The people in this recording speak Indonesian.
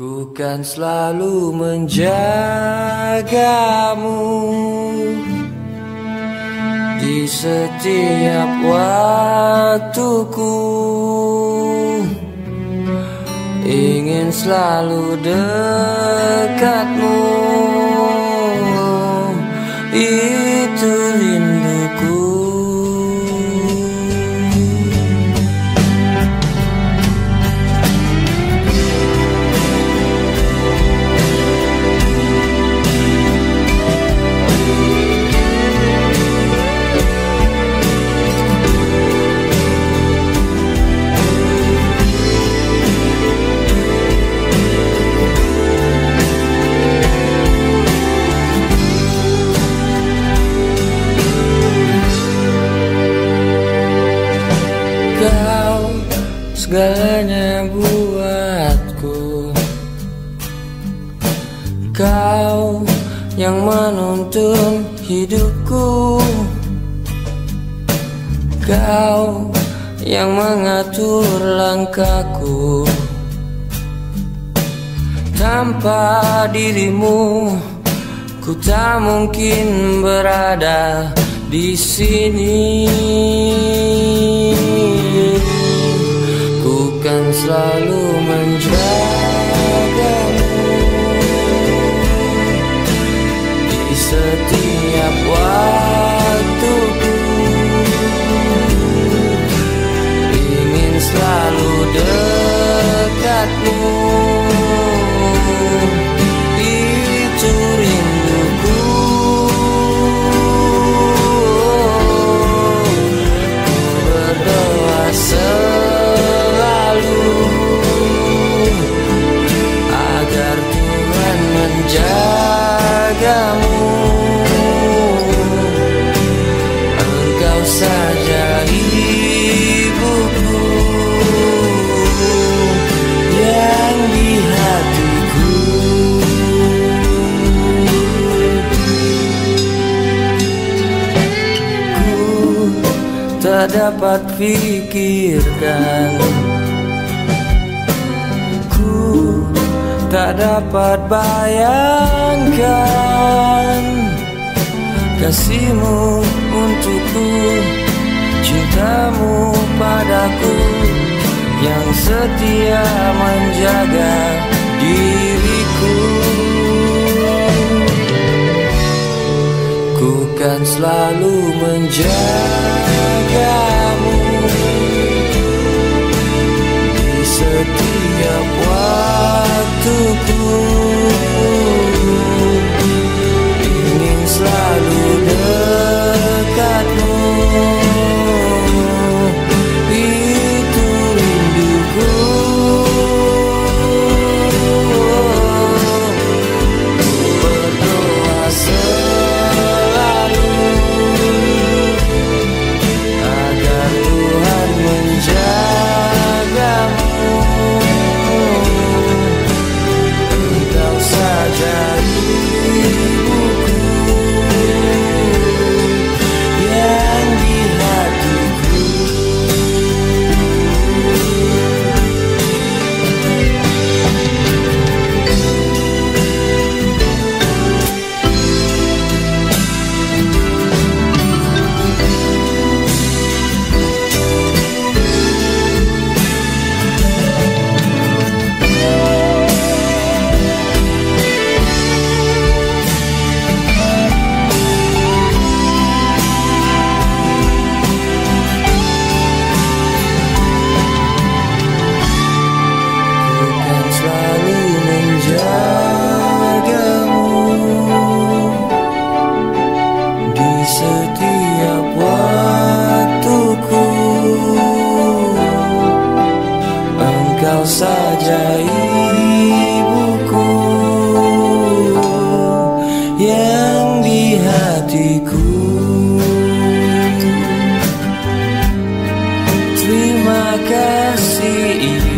Ku kan selalu menjagamu. Di setiap waktuku Ingin selalu dekatmu segalanya buatku. Kau yang menuntun hidupku. Kau yang mengatur langkahku. Tanpa dirimu Ku tak mungkin berada di sini. Ku kan selalu menjagamu di setiap waktuku. Ingin selalu dekatmu. Tak dapat pikirkan. Ku tak dapat bayangkan Kasihmu untukku Cintamu padaku Yang setia menjaga diriku. Ku kan selalu menjagamu Di setiap waktuku setiap waktuku. Engkau saja ibuku yang di hatiku. Terima kasih